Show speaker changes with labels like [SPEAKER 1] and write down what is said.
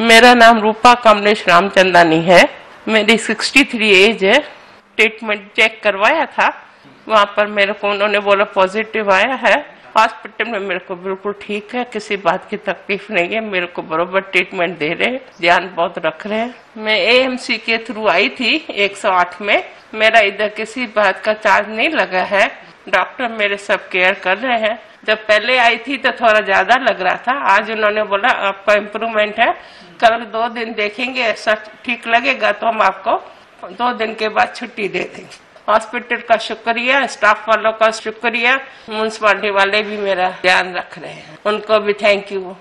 [SPEAKER 1] मेरा नाम रूपा कमलेश रामचंदानी है। मेरी 63 एज है। ट्रीटमेंट चेक करवाया था। वहाँ पर मेरे को उन्होंने बोला पॉजिटिव आया है। हॉस्पिटल में मेरे को बिल्कुल ठीक है। किसी बात की तकलीफ़ नहीं है। मेरे को बरोबर ट्रीटमेंट दे रहे ध्यान बहुत रख रहे हैं। मैं एएमसी के थ्रू आई थी 108 में। मेरा इधर किसी बात का चार्ज नहीं लगा है। डॉक्टर मेरे सब केयर कर रहे हैं। जब पहले आई थी तो थोड़ा ज़्यादा लग रहा था। आज उन्होंने बोला, आपका इम्प्रूवमेंट है। कल दो दिन देखेंगे, ऐसा ठीक लगेगा तो हम आपको दो दिन के बाद छुट्टी दे देंगे। हॉस्पिटल का शुक्रिया, स्टाफ वालों का शुक्रिया। म्यूनसिपाली वाले भी मेरा ध्यान रख रहे हैं। उनको भी थैंक यू